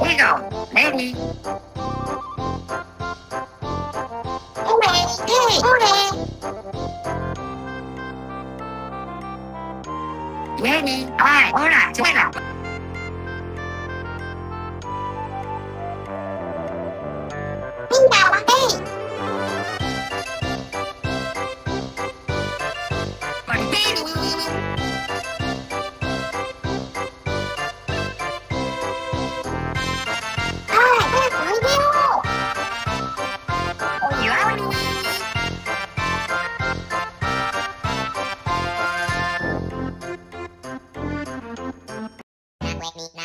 Lego, Mary. Jenny, ¡Hola! ¡Hola! ¡Suena! Oh.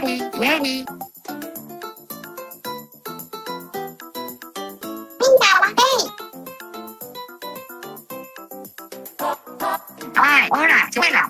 ready, ready. Pinta wakay. Alright, hola, that.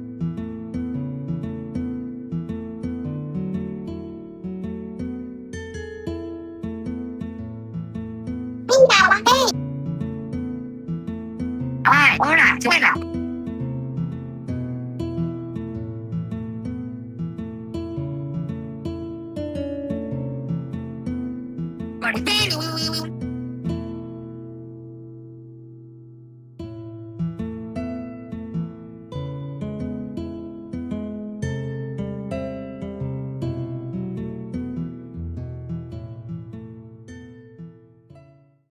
Ahora, ahora, suena. Martelo.